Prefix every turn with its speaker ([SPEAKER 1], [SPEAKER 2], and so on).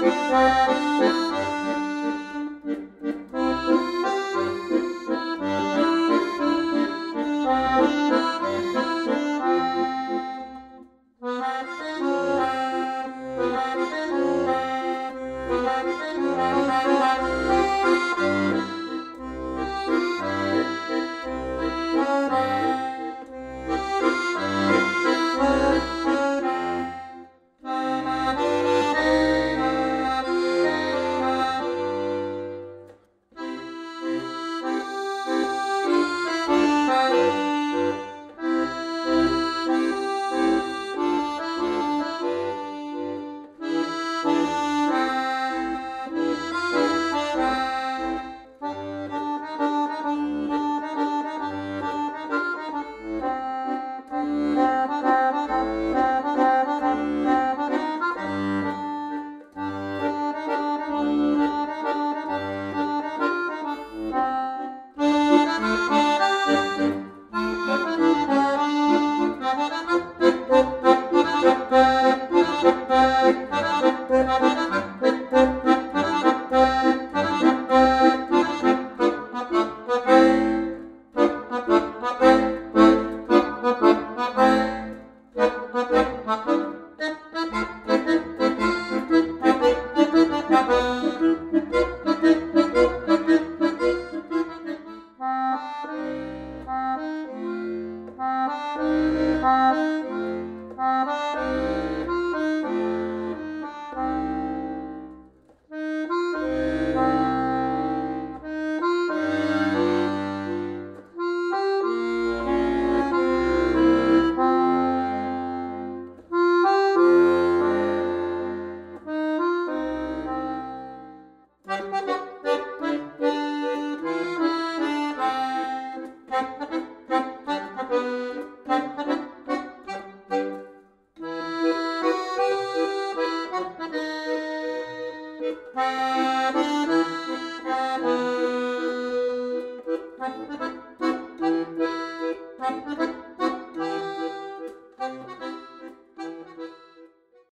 [SPEAKER 1] Música ha ha. Thank you.